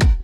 you